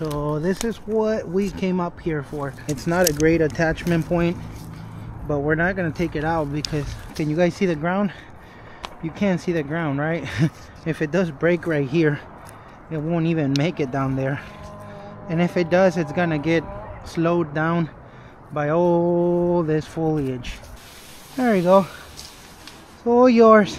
So this is what we came up here for. It's not a great attachment point, but we're not gonna take it out because can you guys see the ground? You can't see the ground, right? if it does break right here, it won't even make it down there. And if it does, it's gonna get slowed down by all this foliage. There you go. It's all yours.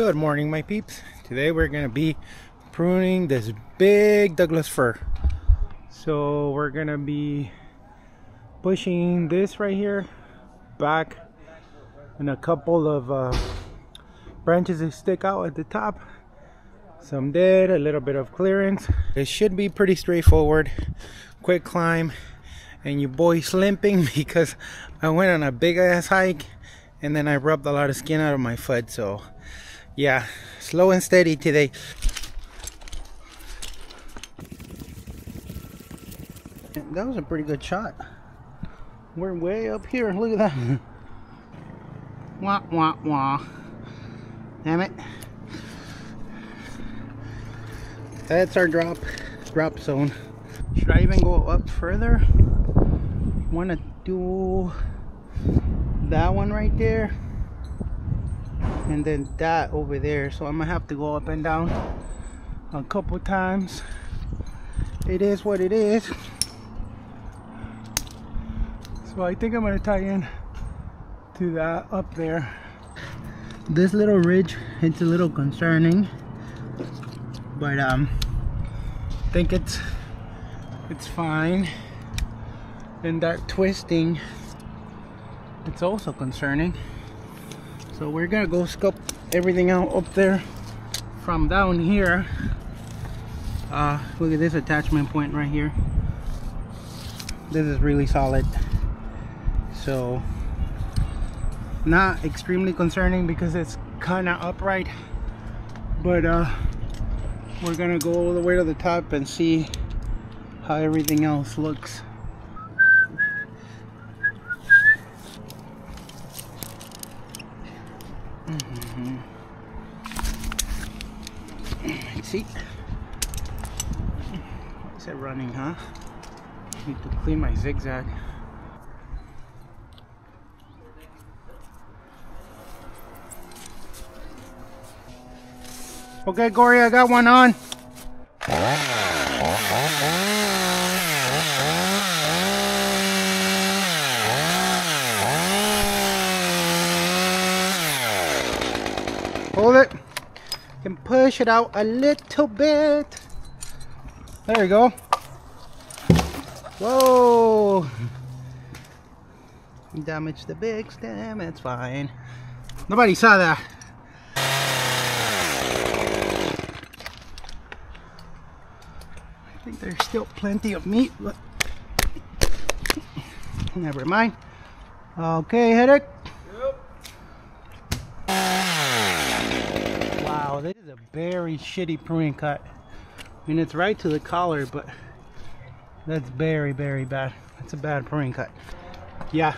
Good morning, my peeps. Today we're gonna be pruning this big Douglas fir. So we're gonna be pushing this right here back and a couple of uh, branches that stick out at the top. Some dead, a little bit of clearance. It should be pretty straightforward. Quick climb and your boy's limping because I went on a big ass hike and then I rubbed a lot of skin out of my foot so yeah, slow and steady today. That was a pretty good shot. We're way up here. Look at that. wah, wah, wah. Damn it. That's our drop, drop zone. Should I even go up further? Want to do that one right there? And then that over there. So I'm gonna have to go up and down a couple times. It is what it is. So I think I'm gonna tie in to that up there. This little ridge it's a little concerning but um I think it's it's fine. And that twisting it's also concerning so we're gonna go scope everything out up there from down here. Uh, look at this attachment point right here. This is really solid. So not extremely concerning because it's kind of upright but uh, we're gonna go all the way to the top and see how everything else looks Mm-hmm. see? Is it running huh? Need to clean my zigzag. Okay Corey I got one on hold it can push it out a little bit. There you go. Whoa! Damage the big stem, it's fine. Nobody saw that. I think there's still plenty of meat, but never mind. Okay, headache. This is a very shitty pruning cut. I mean, it's right to the collar, but that's very, very bad. That's a bad pruning cut. Yeah.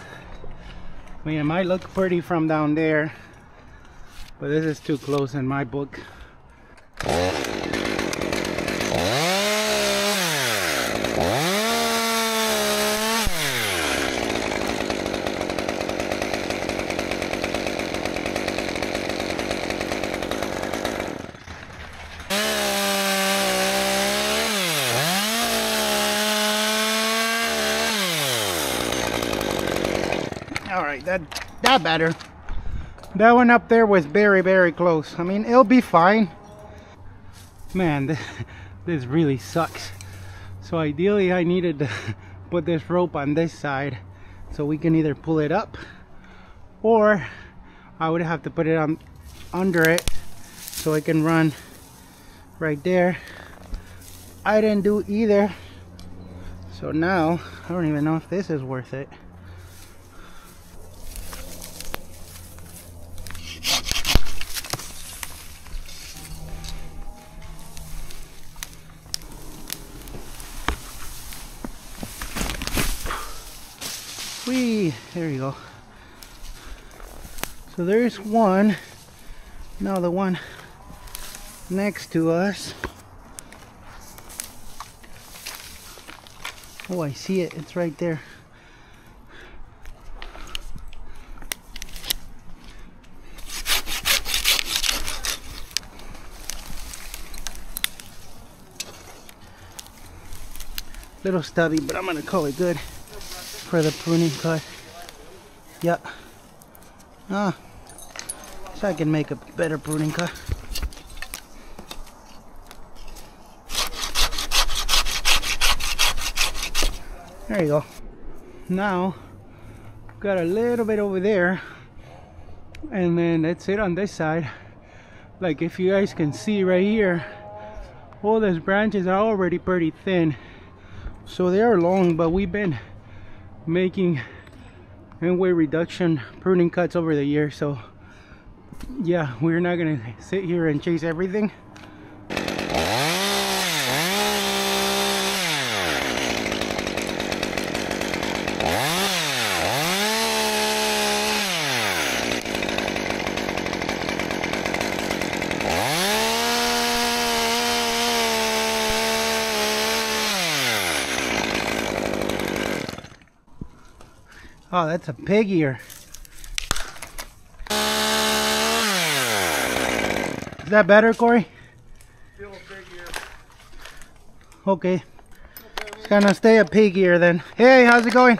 I mean, it might look pretty from down there, but this is too close in my book. All right that that better. That one up there was very very close. I mean it'll be fine. Man this, this really sucks. So ideally i needed to put this rope on this side so we can either pull it up or i would have to put it on under it so I can run right there. I didn't do either. So now I don't even know if this is worth it Whee! There you go. So there's one. Now the one next to us. Oh, I see it. It's right there. Little stubby, but I'm gonna call it good for the pruning cut. Yeah. Ah, so I can make a better pruning cut. There you go. Now, got a little bit over there. And then that's it on this side. Like if you guys can see right here, all those branches are already pretty thin. So they are long, but we've been making end weight reduction pruning cuts over the year So yeah, we're not gonna sit here and chase everything. That's a pig ear. Is that better, Corey? Okay. It's gonna stay a pig ear then. Hey, how's it going?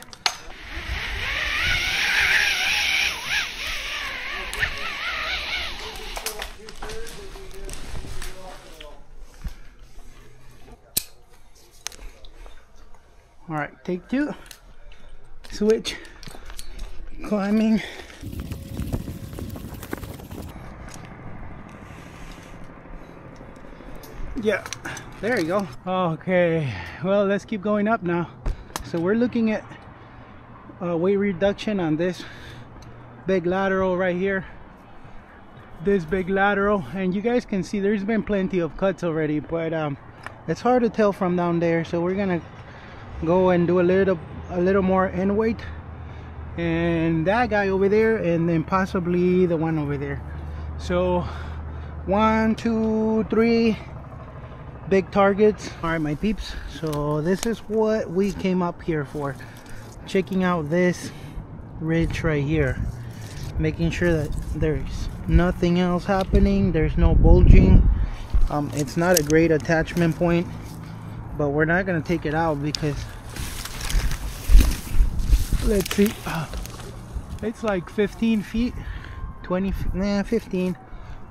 All right, take two. Switch climbing. Yeah, there you go. Okay, well, let's keep going up now. So we're looking at uh, weight reduction on this big lateral right here. This big lateral, and you guys can see there's been plenty of cuts already, but um, it's hard to tell from down there. So we're gonna go and do a little, a little more end weight and that guy over there and then possibly the one over there. So one two three big targets. All right my peeps. So this is what we came up here for. Checking out this ridge right here. Making sure that there's nothing else happening. There's no bulging. Um, it's not a great attachment point but we're not going to take it out because let's see. It's like 15 feet 20 nah 15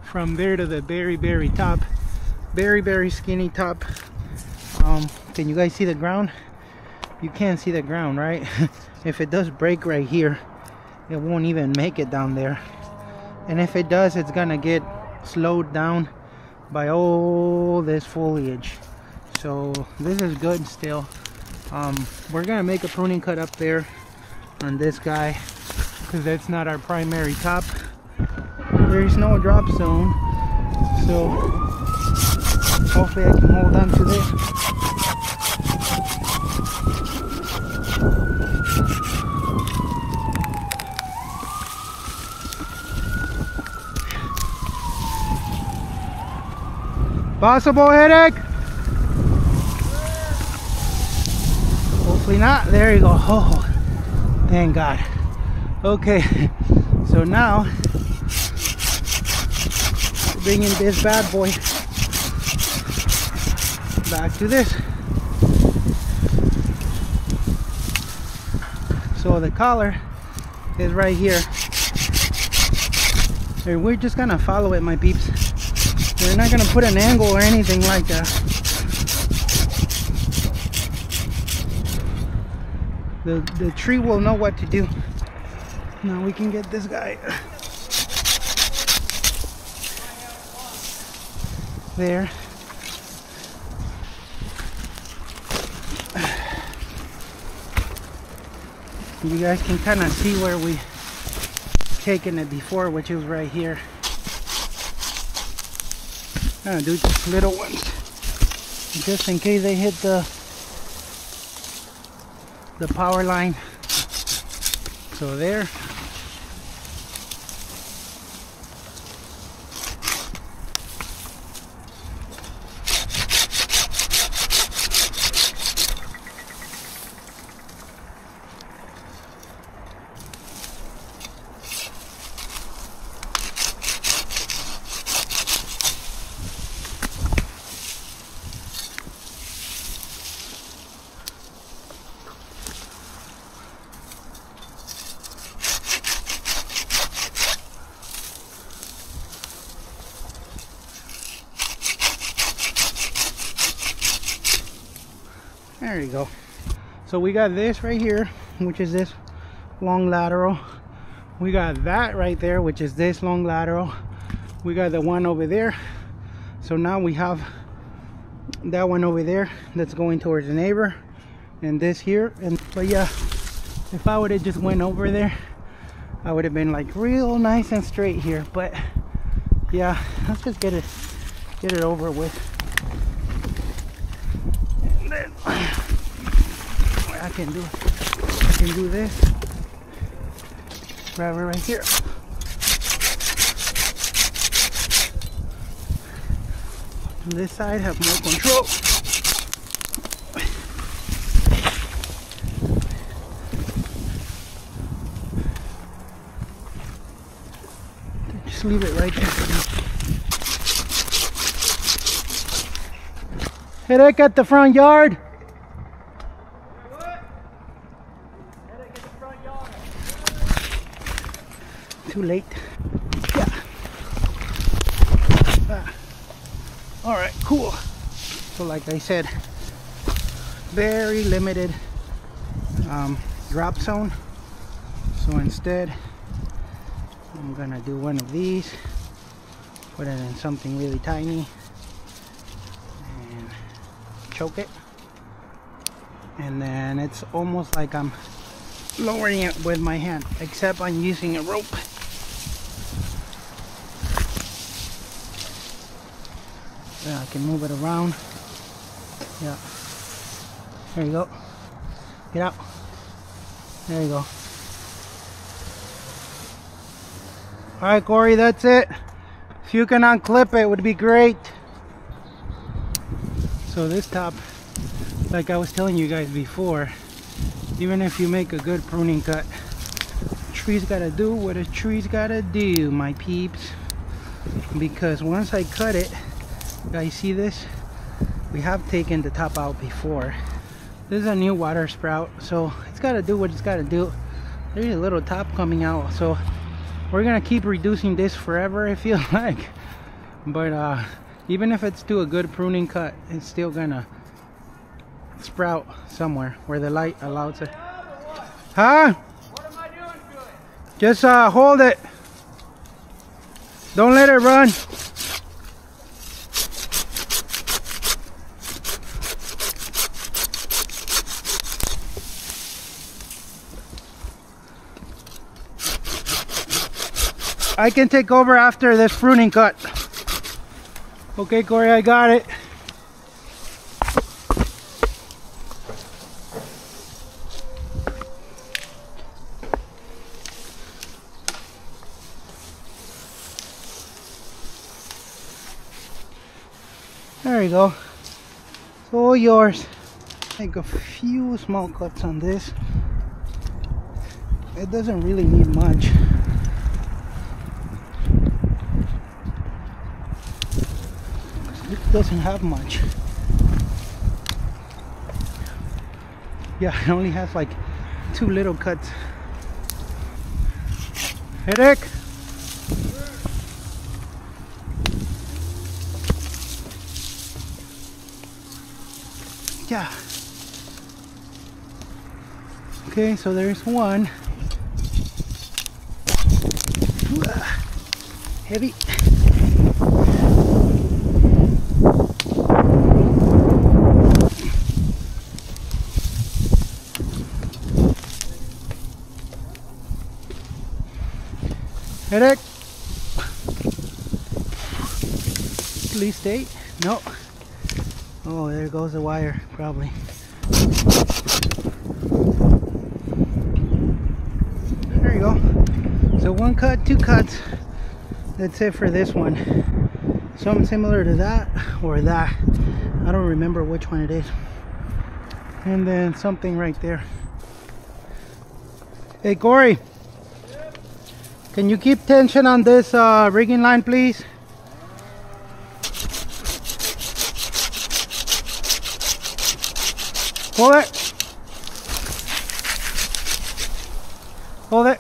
from there to the very very top. Very very skinny top. Um can you guys see the ground? You can't see the ground right? If it does break right here it won't even make it down there. And if it does it's gonna get slowed down by all this foliage. So this is good still. Um, we're gonna make a pruning cut up there on this guy because that's not our primary top there's no drop zone so hopefully I can hold on to this Possible headache? Hopefully not. There you go. Oh. Thank God. Okay, so now bringing this bad boy back to this. So the collar is right here. And we're just gonna follow it, my peeps. We're not gonna put an angle or anything like that. The, the tree will know what to do. Now we can get this guy there. You guys can kind of see where we taken it before, which is right here. I'm gonna do just little ones, just in case they hit the the power line. So there, you go. So we got this right here, which is this long lateral. We got that right there, which is this long lateral. We got the one over there. So now we have that one over there that's going towards the neighbor and this here. And but yeah, if I would have just went over there, I would have been like real nice and straight here. But yeah, let's just get it get it over with. I can do I can do this. It right here. On this side have more control. Just leave it right there. Headache at the front yard. Too late. Yeah. Ah. All right, cool. So like I said, very limited um, drop zone. So instead, I'm gonna do one of these, put it in something really tiny, and choke it. And then it's almost like I'm lowering it with my hand, except I'm using a rope. Yeah, I can move it around. Yeah. There you go. Get out. There you go. Alright, Corey, that's it. If you can unclip it, would be great. So this top, like I was telling you guys before, even if you make a good pruning cut, tree's gotta do what a tree's gotta do, my peeps. Because once I cut it, guys see this? We have taken the top out before. This is a new water sprout so it's got to do what it's got to do. There's a little top coming out so we're gonna keep reducing this forever I feel like. But uh, even if it's to a good pruning cut it's still gonna sprout somewhere where the light allows it. Huh? What am I doing? just uh, hold it. Don't let it run I can take over after this pruning cut. Okay, Corey, I got it. There you go. It's all yours. Make a few small cuts on this. It doesn't really need much. Doesn't have much. Yeah, it only has like two little cuts. Headache? Yeah. Okay, so there's one. Ah, heavy. Headache? Please stay. No. Oh, there goes the wire, probably. There you go. So one cut two cuts that's it for this one something similar to that or that I don't remember which one it is and then something right there hey Corey can you keep tension on this uh, rigging line please hold it hold it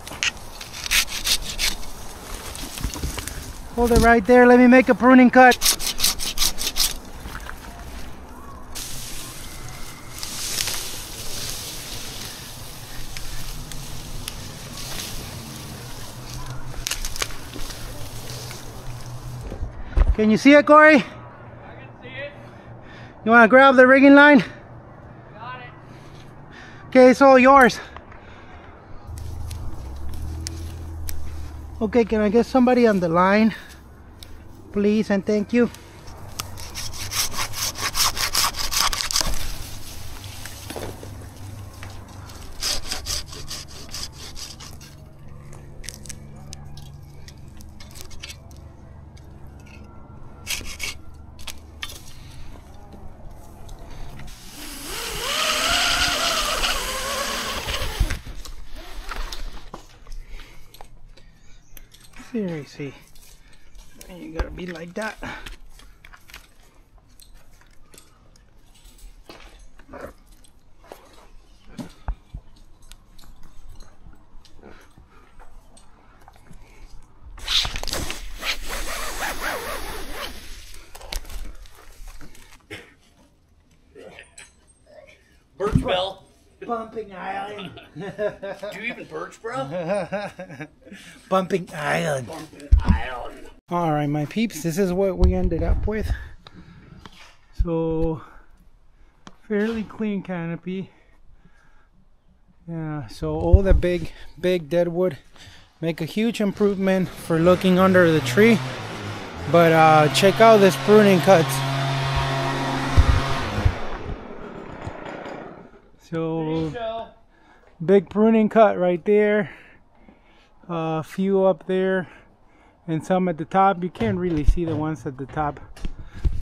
Hold it right there. Let me make a pruning cut. Can you see it, Corey? I can see it. You want to grab the rigging line? Got it. Okay, it's all yours. Okay, can I get somebody on the line? Please and thank you. Seriously. You gotta be like that. Birch Bell. Bumping Island. Do you even perch, bro? Bumping Island. Bumping Island. All right, my peeps, this is what we ended up with. So, fairly clean canopy. Yeah, so all the big, big dead wood make a huge improvement for looking under the tree. But uh, check out this pruning cuts. So, big pruning cut right there. A few up there and some at the top. You can't really see the ones at the top.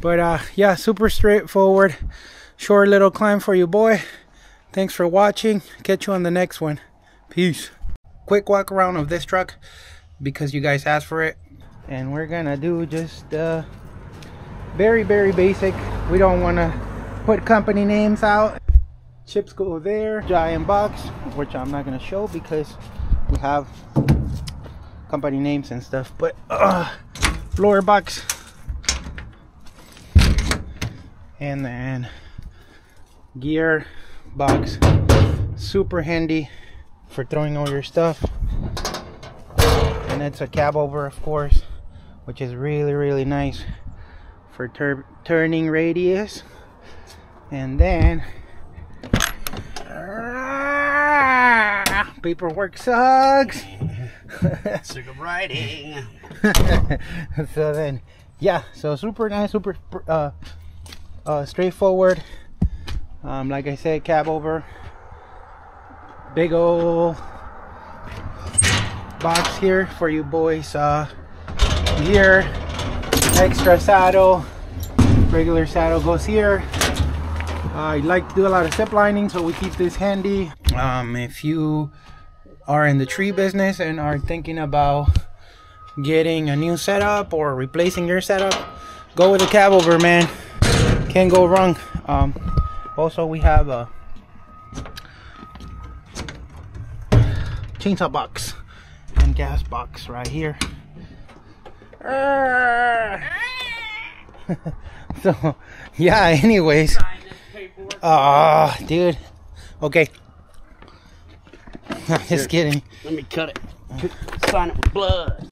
But uh, yeah, super straightforward. Short little climb for you, boy. Thanks for watching. Catch you on the next one. Peace. Quick walk around of this truck because you guys asked for it. And we're gonna do just uh, very, very basic. We don't wanna put company names out. Chips go there. Giant box, which I'm not gonna show because we have company names and stuff but uh, floor box. And then gear box. Super handy for throwing all your stuff. And it's a cab over of course which is really really nice for tur turning radius. And then paperwork sucks Sick of writing. so then, yeah, so super nice, super uh, uh, straightforward. Um, like I said, cab over. Big old box here for you boys. Uh, here, extra saddle, regular saddle goes here. I like to do a lot of zip lining, so we keep this handy. Um, if you are in the tree business and are thinking about getting a new setup or replacing your setup, go with a cab over, man. Can't go wrong. Um, also, we have a chainsaw box and gas box right here. so, yeah, anyways. Ah, uh, dude. Okay. Just kidding. Let me cut it. Sign it with blood.